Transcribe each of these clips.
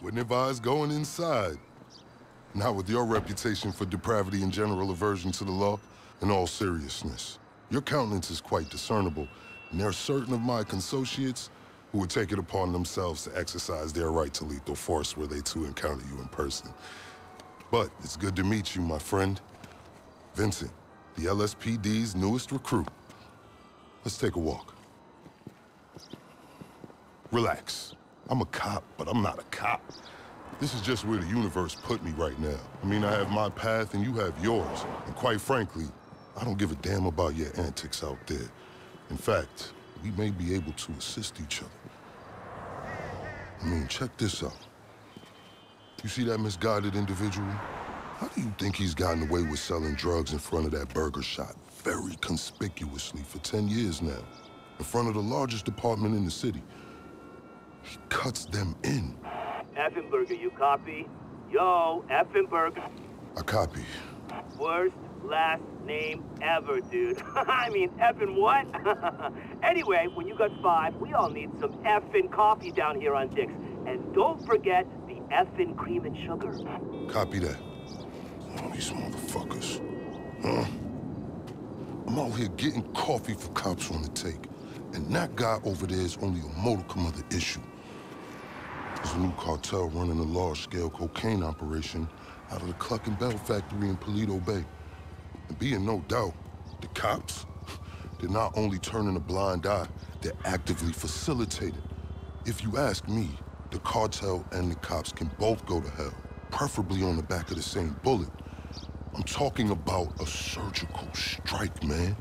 Wouldn't advise going inside. Not with your reputation for depravity and general aversion to the law. In all seriousness, your countenance is quite discernible, and there are certain of my consociates who would take it upon themselves to exercise their right to lethal force were they to encounter you in person. But it's good to meet you, my friend. Vincent, the LSPD's newest recruit. Let's take a walk. Relax. I'm a cop, but I'm not a cop. This is just where the universe put me right now. I mean, I have my path and you have yours. And quite frankly, I don't give a damn about your antics out there. In fact, we may be able to assist each other. I mean, check this out. You see that misguided individual? How do you think he's gotten away with selling drugs in front of that burger shop very conspicuously for 10 years now? In front of the largest department in the city. He cuts them in. Effenberger, you copy? Yo, Effenberger. I copy. Worst last name ever, dude. I mean, effing what? anyway, when you got five, we all need some effing coffee down here on Dix. And don't forget the effing cream and sugar. Copy that. These motherfuckers. Huh? I'm out here getting coffee for cops on the take. And that guy over there is only a modicum of the issue. There's a new cartel running a large-scale cocaine operation out of the Cluckin' Bell factory in Paleto Bay. And being no doubt, the cops, they're not only turning a blind eye, they're actively facilitating. If you ask me, the cartel and the cops can both go to hell, preferably on the back of the same bullet. I'm talking about a surgical strike, man.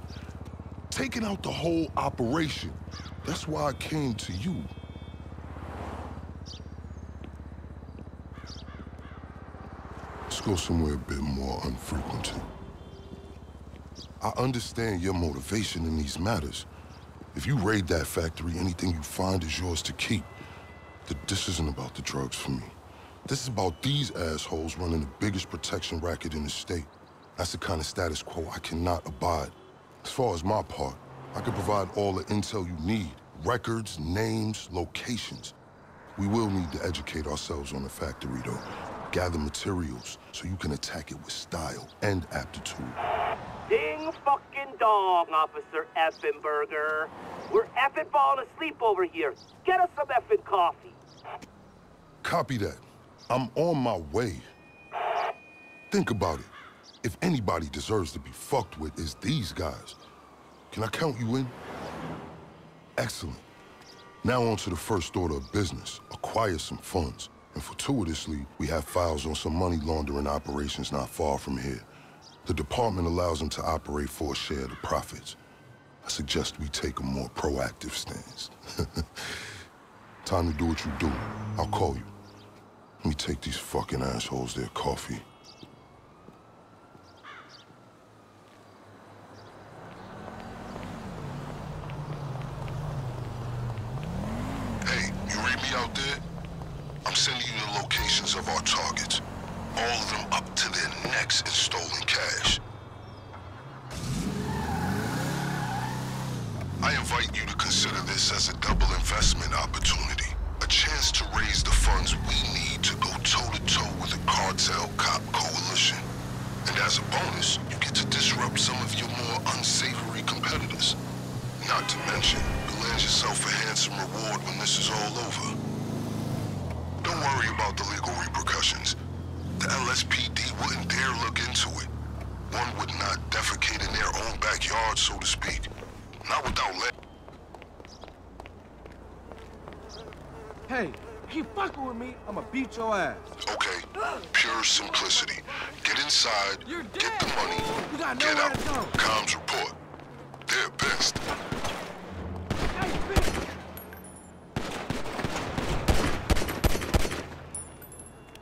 Taking out the whole operation. That's why I came to you. Let's go somewhere a bit more unfrequented. I understand your motivation in these matters. If you raid that factory, anything you find is yours to keep. But this isn't about the drugs for me. This is about these assholes running the biggest protection racket in the state. That's the kind of status quo I cannot abide. As far as my part, I can provide all the intel you need. Records, names, locations. We will need to educate ourselves on the factory, though. Gather materials so you can attack it with style and aptitude. Ding fucking dong, Officer Effenberger. We're effing falling asleep over here. Get us some effing coffee. Copy that. I'm on my way. Think about it. If anybody deserves to be fucked with, it's these guys. Can I count you in? Excellent. Now on to the first order of business. Acquire some funds. And fortuitously, we have files on some money laundering operations not far from here. The department allows them to operate for a share of the profits. I suggest we take a more proactive stance. Time to do what you do. I'll call you. Let me take these fucking assholes their coffee. More unsavory competitors. Not to mention, you'll land yourself a handsome reward when this is all over. Don't worry about the legal repercussions. The LSPD wouldn't dare look into it. One would not defecate in their own backyard, so to speak. Not without let. Hey, keep fucking with me, I'ma beat your ass. Okay, pure simplicity. Get inside, You're get the money, You got get nowhere out. to go. Comms report. They're best. Hey, bitch!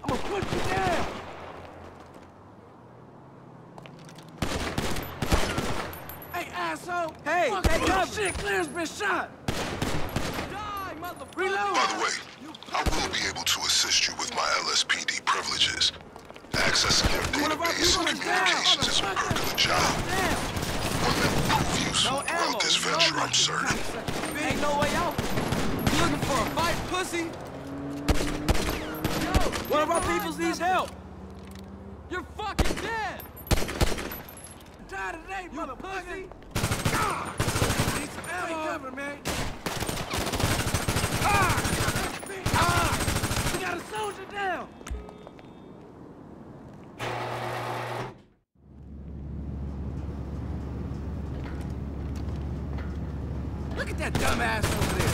I'ma put you down! Hey, asshole! Hey, Fuck that you. Shit, Clear's been shot! Die, motherfucker! Reload! By the way, I will be able to assist you with my LSPD privileges. Accessing your database and communications is a perk of the job. One that will prove useful throughout this venture, I'm certain. Ain't no way out. You looking for a fight, pussy? Yo, One of our people needs help. You're fucking dead. I'm tired of today, you pussy. Ah! Need some ammo. Take cover, man. Ah! You got a soldier down! Look at that dumbass over there.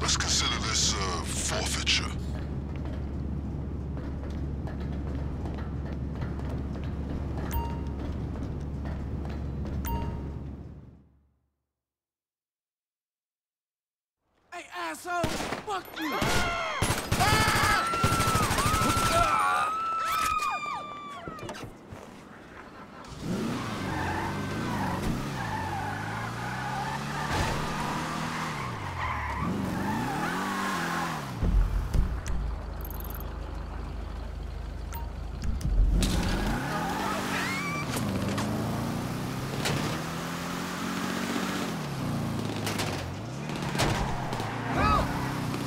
Let's consider this uh, forfeiture. Hey, asshole! Fuck you!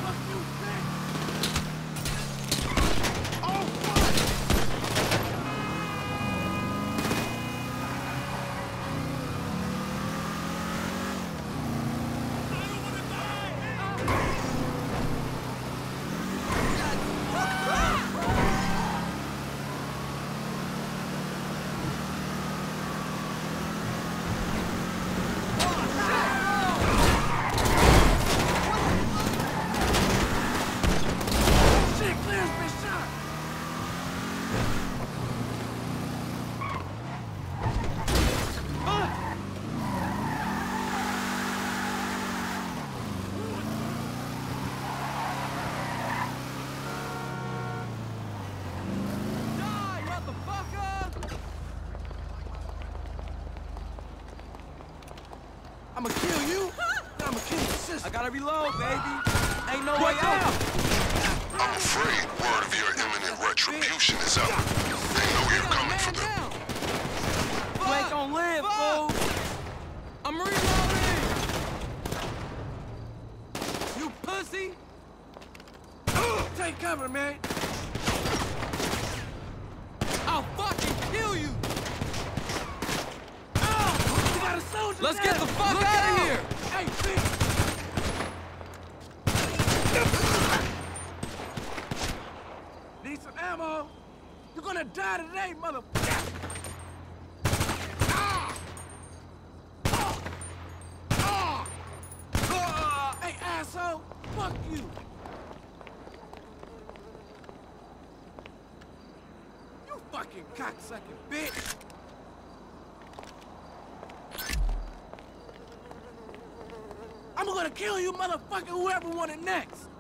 Fuck you, bitch! Shit, clear's been shot! Die, motherfucker! I'ma kill you, then I'ma kill your sister. I gotta reload, baby! Ain't no way out! I'm afraid word of your imminent retribution is out. They know you're coming for them. You ain't gonna live, fool! I'm reloading! You pussy! Take cover, man. I'll fucking kill you! Ah, you got a soldier Let's get the fuck Look outta out. here. Hey, Ammo? You're gonna die today, motherfucker! Ah! Ah! Ah! Hey, asshole! Fuck you! You fucking cocksucking bitch! I'm gonna kill you, motherfucker, whoever want it next!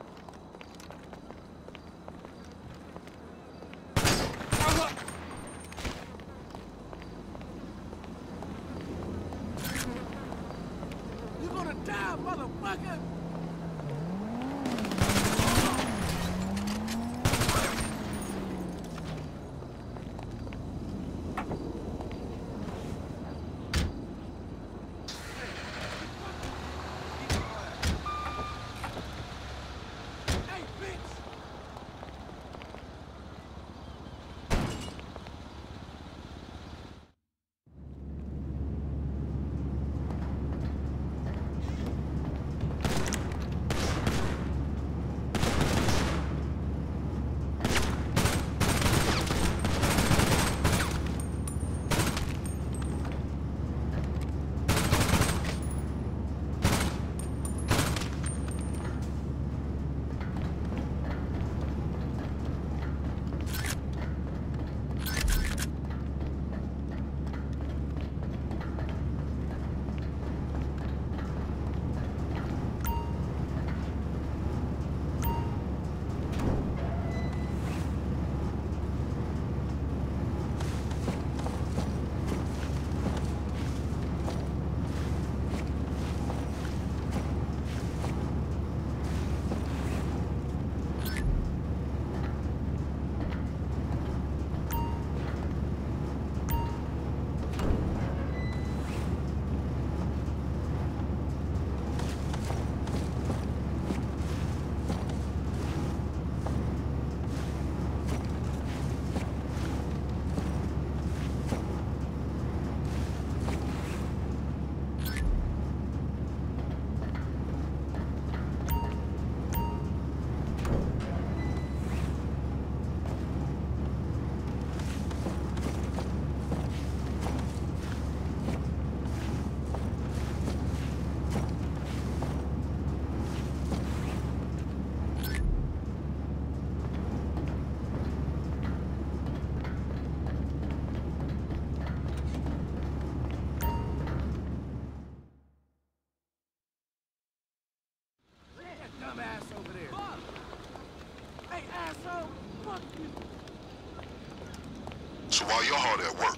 you're hard at work.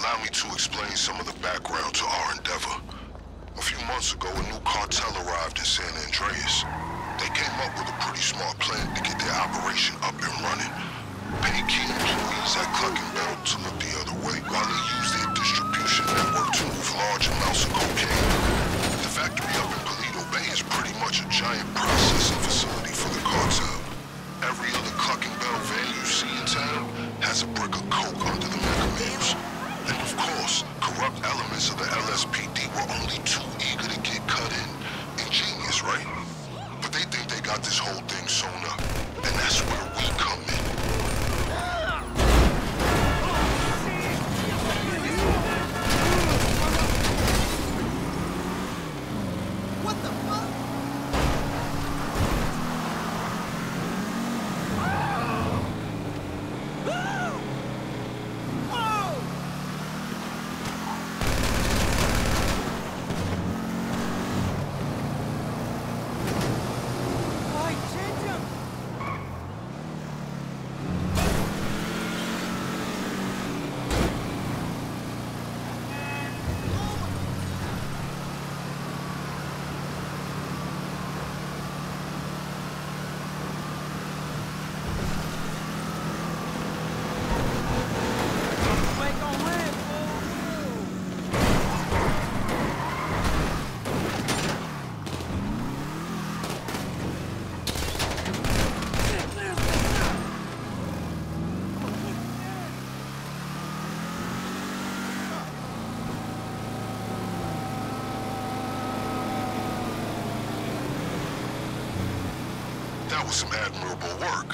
Allow me to explain some of the background to our endeavor. A few months ago, a new cartel arrived in San Andreas. They came up with a pretty smart plan to get their operation up and running. some admirable work.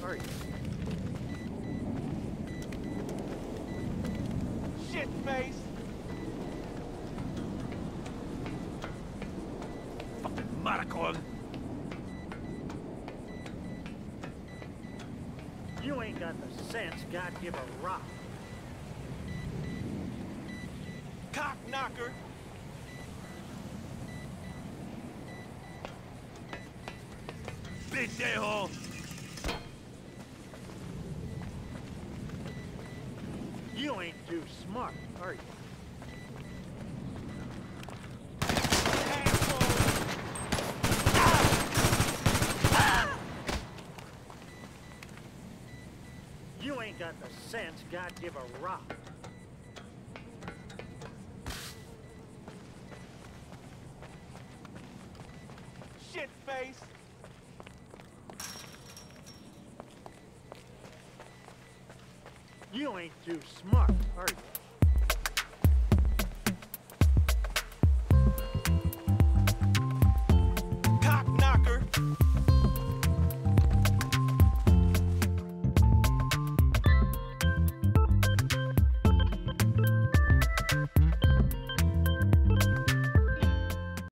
Where? Shit face! Fucking Maricon! You ain't got the sense God give a rock. Cock knocker! Bitch, a-hole! Ain't too smart, are you? You ain't got the sense God give a rock. Shit face. You ain't too smart, are you?